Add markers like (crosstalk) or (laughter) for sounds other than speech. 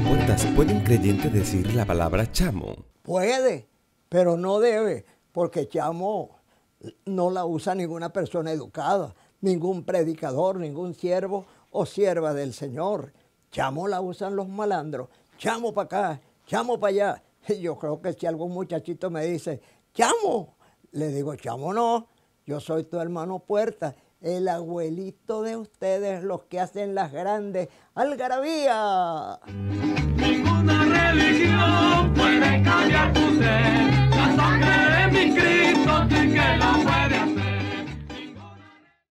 Puertas, ¿puede un creyente decir la palabra chamo? Puede, pero no debe, porque chamo no la usa ninguna persona educada, ningún predicador, ningún siervo o sierva del Señor. Chamo la usan los malandros. Chamo para acá, chamo para allá. (laughs) Yo creo que si algún muchachito me dice, chamo, le digo, chamo no, yo soy tu hermano Puerta, el abuelito de ustedes, los que hacen las grandes algarabías.